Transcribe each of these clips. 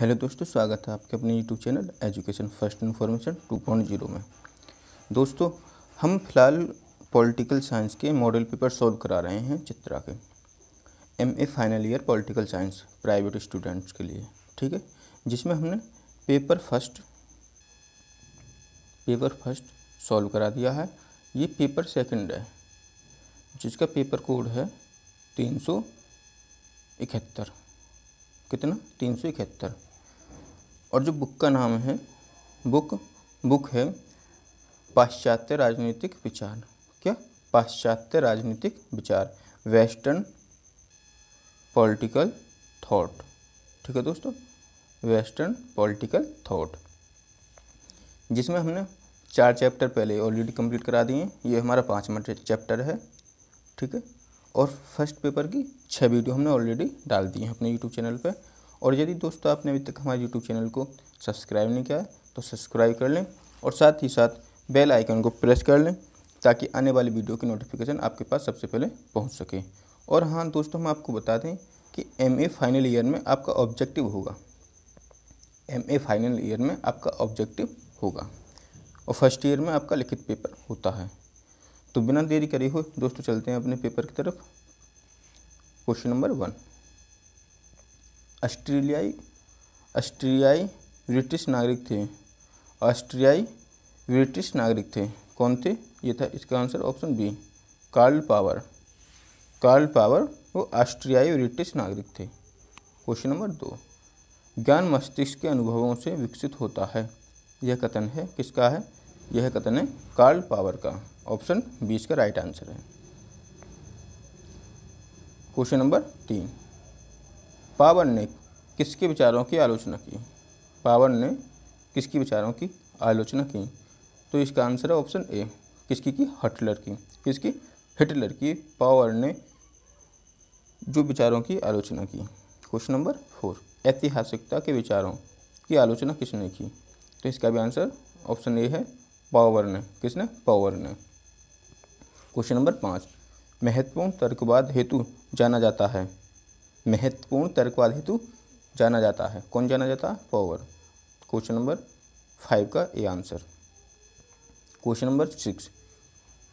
Hello दोस्तों, स्वागत है आपके अपने YouTube channel education first information 2.0 में। दोस्तों, हम फ़िलहाल पॉलिटिकल साइंस के मॉडल पेपर सॉल्व करा रहे हैं चित्रा के। M A final year political science private students के लिए, ठीक है? जिसमें हमने paper first paper first solve करा दिया है। ये पेपर सेकंड है, जिसका पेपर कोड है तीन सौ इकहत्तर। कितना? तीन सौ इकहत्तर। और जो बुक का नाम है, बुक बुक है पाश्चात्य राजनीतिक विचार। क्या? पाश्चात्य राजनीतिक विचार। Western political thought. ठीक है दोस्तों? Western political thought. जिसमें हमने चार चैप्टर पहले ऑलरेडी कंप्लीट करा दिए हैं। ये हमारा पाँचवा चैप्टर है। ठीक है? और फ़र्स्ट पेपर की छः वीडियो हमने ऑलरेडी डाल दी हैं अपने यूट्यूब चैनल पर और यदि दोस्तों आपने अभी तक हमारे यूट्यूब चैनल को सब्सक्राइब नहीं किया तो सब्सक्राइब कर लें और साथ ही साथ बेल आइकन को प्रेस कर लें, ताकि आने वाली वीडियो की नोटिफिकेशन आपके पास सबसे पहले पहुँच सके। और हाँ दोस्तों, हम आपको बता दें कि एम ए फाइनल ईयर में आपका ऑब्जेक्टिव होगा। एम ए फाइनल ईयर में आपका ऑब्जेक्टिव होगा। और फ़र्स्ट ईयर में आपका लिखित पेपर होता है। तो बिना देरी करे हुए दोस्तों चलते हैं अपने पेपर की तरफ़। क्वेश्चन नंबर वन ऑस्ट्रेलियाई ऑस्ट्रियाई ब्रिटिश नागरिक थे। ऑस्ट्रियाई ब्रिटिश नागरिक थे। कौन थे? ये था इसका answer option B, Karl Popper. Karl Popper वो ऑस्ट्रियाई ब्रिटिश नागरिक थे। क्वेश्चन नंबर दो, ज्ञान मस्तिष्क के अनुभवों से विकसित होता है। यह कथन है, किसका है? यह कथन है कार्ल पावर का। ऑप्शन बी, इसका राइट आंसर है। क्वेश्चन नंबर तीन पावर ने किसके विचारों की आलोचना की? पावर ने किसकी विचारों की आलोचना की? तो इसका आंसर है ऑप्शन ए किसकी की? हटलर की। किसकी? हिटलर की। पावर ने जो विचारों की आलोचना की। क्वेश्चन नंबर फोर ऐतिहासिकता के विचारों की आलोचना किसने की? तो इसका भी आंसर ऑप्शन ए है पावर ने। किसने? पावर ने। क्वेश्चन नंबर पाँच, महत्वपूर्ण तर्कवाद हेतु जाना जाता है। महत्वपूर्ण तर्कवाद हेतु जाना जाता है। कौन जाना जाता? है पावर क्वेश्चन नंबर फाइव का A answer question number six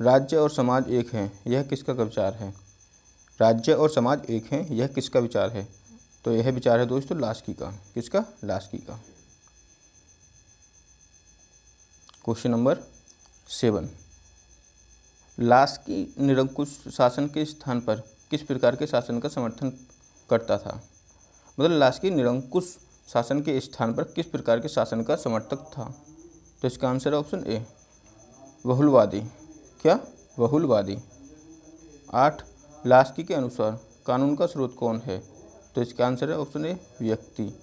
राज्य और समाज एक हैं, यह किसका विचार है? राज्य और समाज एक हैं, यह किसका विचार है? तो यह विचार है दोस्तों लास्की का। किसका? लास्की का। क्वेश्चन नंबर सेवन लास्की निरंकुश शासन के स्थान पर किस प्रकार के शासन का समर्थन करता था। मतलब लास्की निरंकुश शासन के स्थान पर किस प्रकार के शासन का समर्थक था? तो इसका आंसर है ऑप्शन ए बहुलवादी। क्या? बहुलवादी। आठ लास्की के अनुसार कानून का स्रोत कौन है? तो इसका आंसर है ऑप्शन ए व्यक्ति।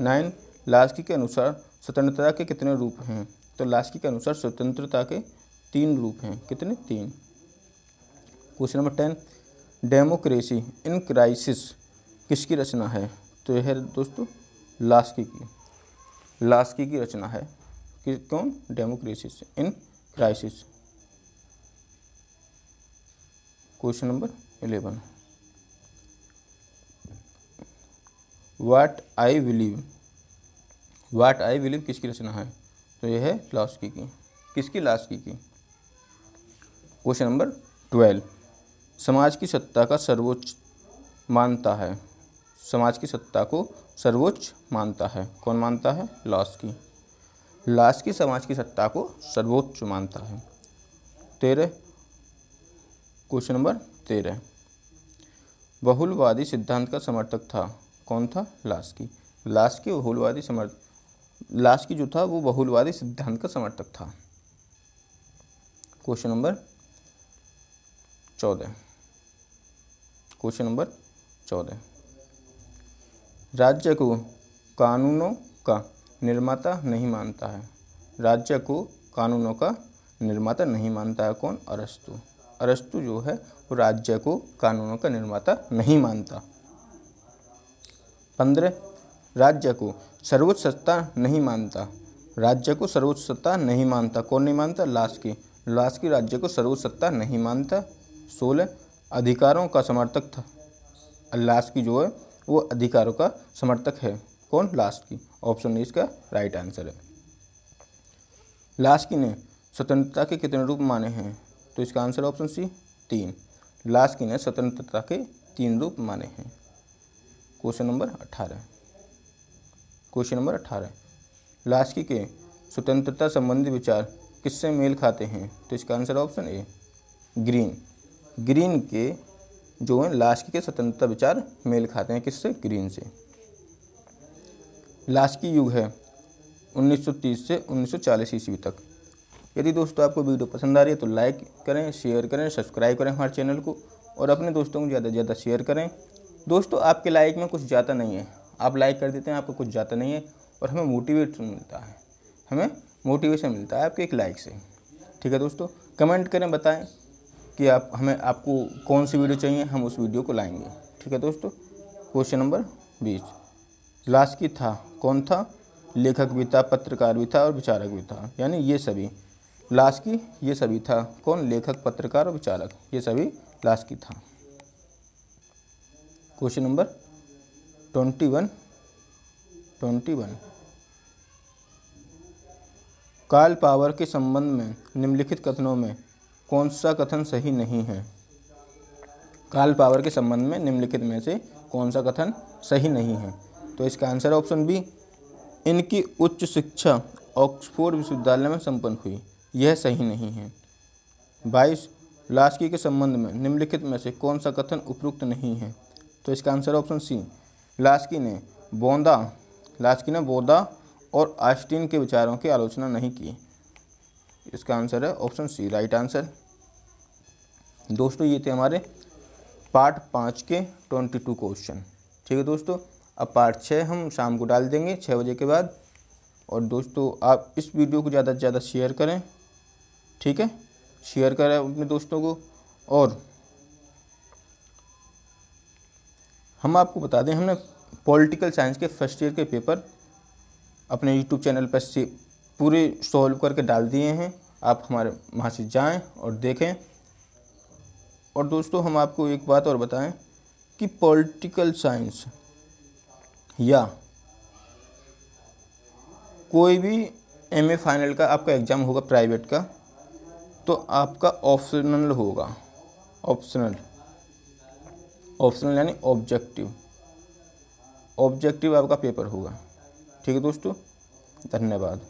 नाइन लास्की के अनुसार स्वतंत्रता के कितने रूप हैं? तो लास्की के अनुसार स्वतंत्रता के तीन रूप हैं। कितने? तीन। Question number ten, democracy in crisis. किसकी रचना है? तो यह है दोस्तों, लास्की की। लास्की की रचना है कि कौन? Democracies, in crisis. Question number eleven. What I believe what I believe किसकी रचना है? तो यह है लास्की की। किसकी लास्की की? Question number twelve. समाज की सत्ता का सर्वोच्च मानता है। समाज की सत्ता को सर्वोच्च मानता है। कौन मानता है? लाश की। लाश की समाज की सत्ता को सर्वोच्च मानता है। तेरह। क्वेश्चन नंबर तेरह। बहुलवादी सिद्धांत का समर्थक था। कौन था? लाश की। लाश की बहुलवादी समर्थ लाश की जो था, वो बहुलवादी सिद्धांत का समर्थक था। क्वेश्चन नंबर चौदह। क्वेश्चन नंबर चौदह। राज्य को कानूनों का निर्माता नहीं मानता है। राज्य को कानूनों का निर्माता नहीं मानता है। कौन? अरस्तु। अरस्तु जो है, वो राज्य को कानूनों का निर्माता नहीं मानता। पंद्रह। राज्य को सर्वोच्च सत्ता नहीं मानता। राज्य को सर्वोच्च सत्ता नहीं मानता। कौन नहीं मानता? लाश की। लाश की राज्य को सर्वोच्च सत्ता नहीं मानता। सोलह। अधिकारों का समर्थक था। अल्लास की जो है वो अधिकारों का समर्थक है। कौन? लास्ट की। ऑप्शन इसका राइट आंसर है। लास्ट की ने स्वतंत्रता के कितने रूप माने हैं? तो इसका आंसर ऑप्शन सी तीन। लास्ट की ने स्वतंत्रता के तीन रूप माने हैं। क्वेश्चन नंबर अठारह। क्वेश्चन नंबर अठारह। लास्की के स्वतंत्रता संबंधी विचार किससे मेल खाते हैं? तो इसका answer option A, Green. Green के जो हैं लास्की के स्वतंत्रता विचार मेल खाते हैं किससे? ग्रीन से। लास्की युग है 1930 से 1940 ईस्वी तक। यदि दोस्तों आपको वीडियो पसंद आ रही है तो लाइक करें, शेयर करें, सब्सक्राइब करें हमारे चैनल को और अपने दोस्तों को ज़्यादा से ज़्यादा शेयर करें। दोस्तों, आपके लाइक में कुछ जाता नहीं है। आप लाइक कर देते हैं, आपको कुछ जाता नहीं है और हमें मोटिवेशन मिलता है। हमें मोटिवेशन मिलता है आपके एक लाइक से। ठीक है दोस्तों, कमेंट करें, बताएँ। कि आप, हमें आपको कौन सी वीडियो चाहिए, हम उस वीडियो को लाएँगे। ठीक है दोस्तों? क्वेश्चन नंबर बीस। लास्ट की था, कौन था? लेखक भी था, पत्रकार भी था और विचारक भी था। यानी ये सभी। लास्ट की ये सभी था। कौन? लेखक, पत्रकार और विचारक। ये सभी लास्ट की था। Question number twenty one twenty one Karl Popper के संबंध में, निम्नलिखित कथनों में कौन सा कथन सही नहीं है? काल पावर के संबंध में निम्नलिखित में से कौन सा कथन सही नहीं है? तो इसका आंसर ऑप्शन बी, इनकी उच्च शिक्षा ऑक्सफोर्ड विश्वविद्यालय में संपन्न हुई। यह सही नहीं है। बाईस, लास्की के संबंध में निम्नलिखित में से कौन सा कथन उपयुक्त नहीं है? तो इसका आंसर ऑप्शन सी, लास्की ने बोंदा, लास्की ने बोदा और आस्टीन के विचारों की आलोचना नहीं की। इसका आंसर है ऑप्शन सी, राइट आंसर। दोस्तों, ये थे हमारे पार्ट पाँच के ट्वेंटी टू क्वेश्चन। ठीक है दोस्तों, अब पार्ट छः हम शाम को डाल देंगे, छः बजे के बाद। और दोस्तों, आप इस वीडियो को ज़्यादा से ज़्यादा शेयर करें, ठीक है? शेयर करें अपने दोस्तों को। और हम आपको बता दें, हमने पॉलिटिकल साइंस के फ़र्स्ट ईयर के पेपर अपने यूट्यूब चैनल पर पूरे सॉल्व करके डाल दिए हैं। आप हमारे, वहाँ से जाएँ और देखें। और दोस्तों, हम आपको एक बात और बताएँ कि पॉलिटिकल साइंस या कोई भी एमए फाइनल का आपका एग्ज़ाम होगा प्राइवेट का तो आपका ऑप्शनल होगा। ऑप्शनल ऑप्शनल यानी ऑब्जेक्टिव ऑब्जेक्टिव आपका पेपर होगा। ठीक है दोस्तों? धन्यवाद।